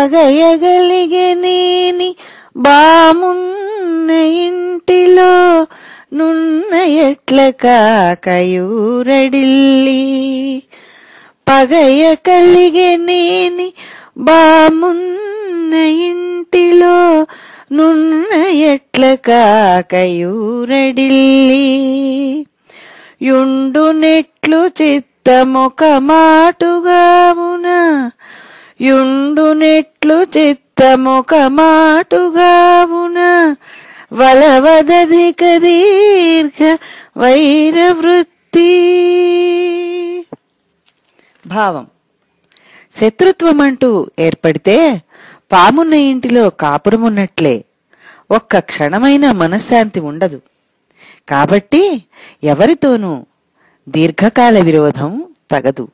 పగయగలిగనేని బామున్న ఇంటిలో నున్న ఎట్ల కాకయూరడిల్లి. పగయ కలిగనేని బామున్న ఇంటిలో నున్న ఎట్ల కాకయూరడిల్లి. యుండు నెట్లు చిత్తమొక మాటుగావున యుండు ఉండునెట్లు చిత్తమొక మాటుగావున వలవదధిక దీర్ఘ వైరవృత్తి. భావం. శత్రుత్వం అంటూ ఏర్పడితే పామున్న ఇంటిలో కాపురమున్నట్లే. ఒక్క క్షణమైన మనశ్శాంతి ఉండదు. కాబట్టి ఎవరితోనూ దీర్ఘకాల విరోధం తగదు.